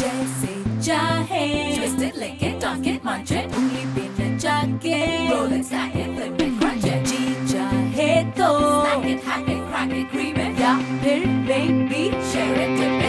जैसे चाहे Twist it, lick it, dunk it, munch it. उंगली पे नचा के Roll it, stack it, flip it, crunch it. जी चाहे तो Snack it, hack it, crack it, cream it. या फिर बेबी Share it,